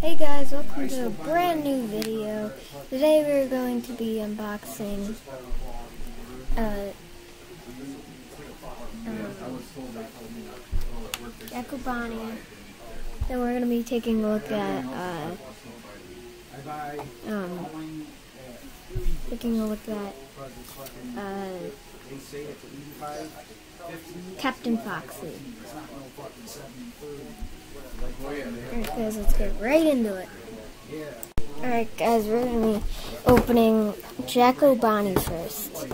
Hey guys, welcome to a brand new video. Today we're going to be unboxing uh, um. Then we're going to be taking a look at uh, um, taking a look at uh, Captain Foxy. Alright guys, let's get right into it. Alright guys, we're going to be opening Jack-O-Bonnie first.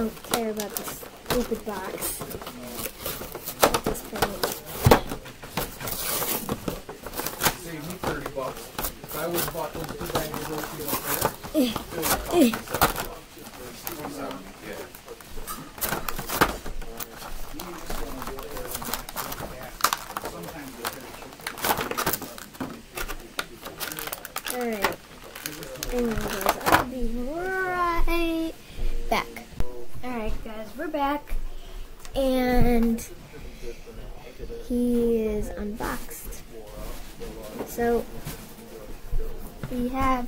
Don't care about this stupid box. This. Save me thirty bucks. If I would have bought those two bags of those two up there. Alright. I'll be right we're back. And he is unboxed. So, we have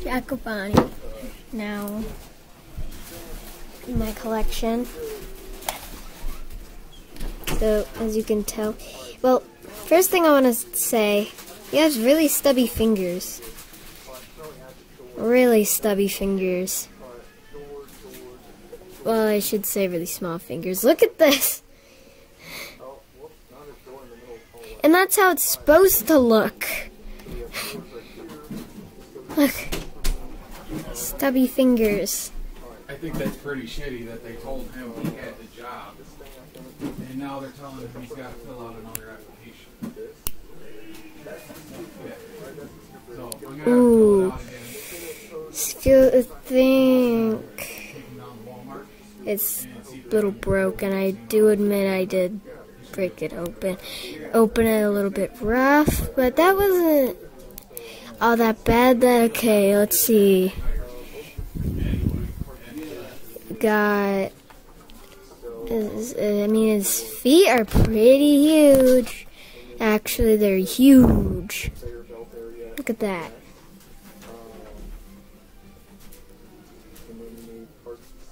Jack-O-Bonnie now in my collection. So, as you can tell, well, first thing I want to say, he has really stubby fingers. Really stubby fingers. Well, I should say really small fingers. Look at this! And that's how it's supposed to look. Look. Stubby fingers. I think that's pretty shitty that they told him he had the job. And now they're telling him he's got to fill out another application. Yeah. So, I'm gonna have to Ooh. fill and little broken. I do admit I did break it open. Open it a little bit rough, but that wasn't all that bad. That okay, let's see. Got I mean his feet are pretty huge. Actually, they're huge. Look at that.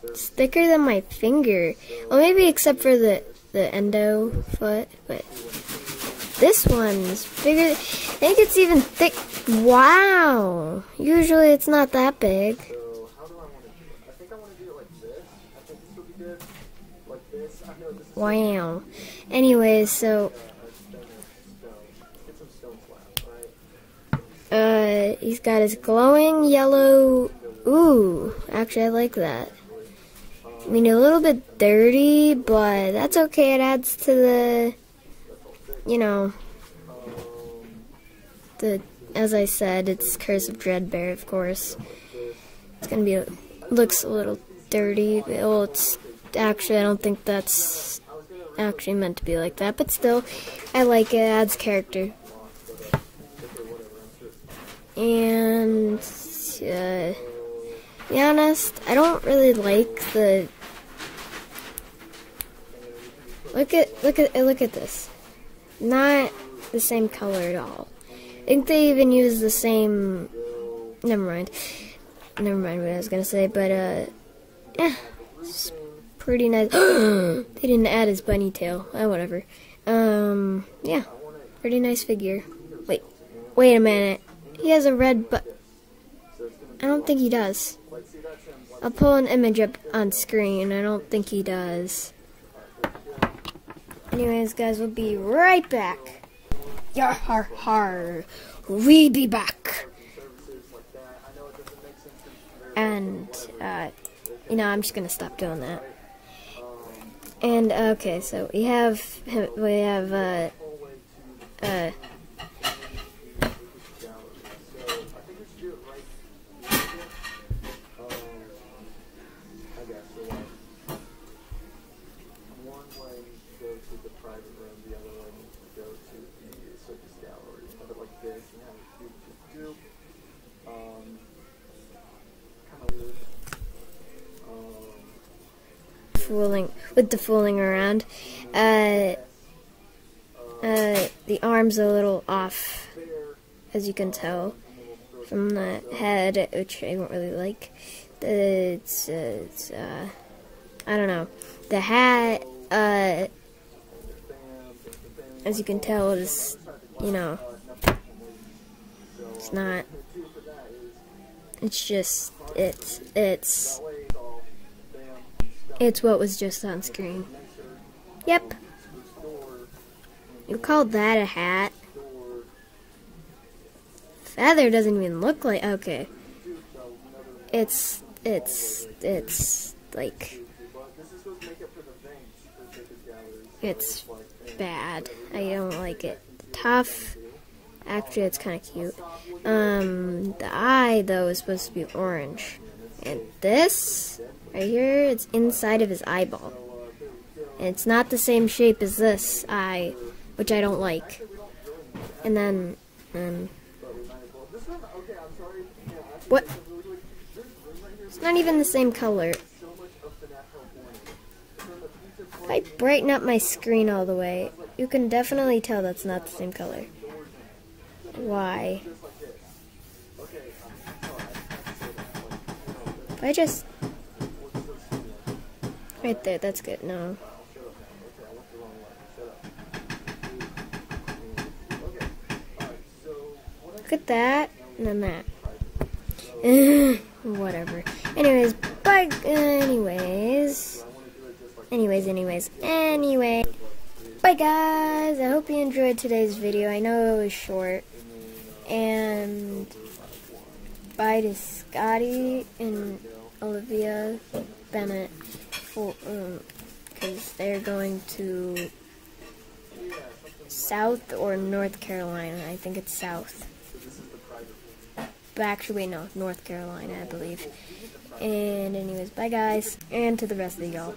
It's thicker than my finger. Well, maybe except for the the endo foot, but this one's bigger. I think it's even thick. Wow. Usually it's not that big. So how do I want to do it? I think I want to do it like this. I think this would be good. Like this. I know this is Wow. Anyways, so a stone. stone. Get some stone slab, right? uh, he's got his glowing yellow. Ooh, actually, I like that. I mean, a little bit dirty, but that's okay. It adds to the, you know, the. As I said, it's Curse of Dreadbear, of course. It's gonna be looks a little dirty. Well, it's actually I don't think that's actually meant to be like that, but still, I like it. it adds character. And uh, be honest, I don't really like the. Look at look at look at this. Not the same color at all. I think they even use the same. Never mind. Never mind what I was gonna say, but uh, yeah, it's pretty nice. they didn't add his bunny tail. Oh, whatever. Um, yeah, pretty nice figure. Wait, wait a minute. He has a red but. I don't think he does. I'll pull an image up on screen. I don't think he does. Anyways, guys, we'll be right back. Yar har har. We be back. And, uh, you know, I'm just gonna stop doing that. And, okay, so we have, we have, uh, uh, One way needs to go to the private room, the other way needs to go to the circulation fooling with the fooling around. Uh, uh, the arm's a little off, as you can tell from the head, which I don't really like. The, it's, uh, it's, uh, I don't know. The hat, uh, as you can tell, is, you know, it's not, it's just, it's, it's, it's what was just on screen. Yep. You called that a hat? Feather doesn't even look like, okay. It's, it's, it's, like, it's bad. I don't like it. Tough. Actually, it's kind of cute. Um, the eye, though, is supposed to be orange. And this, right here, it's inside of his eyeball. And it's not the same shape as this eye, which I don't like. And then, um, what? It's not even the same color. If I brighten up my screen all the way, you can definitely tell that's not the same color. Why? If I just... Right there, that's good. No. Look at that, and then that. Whatever. Anyways, bye. Anyways. Anyways, anyways, anyway. Bye, guys. I hope you enjoyed today's video. I know it was short. And bye to Scotty and Olivia Bennett for because uh, they're going to South or North Carolina. I think it's South. But actually, no, North Carolina, I believe. And anyways, bye guys, and to the rest of y'all.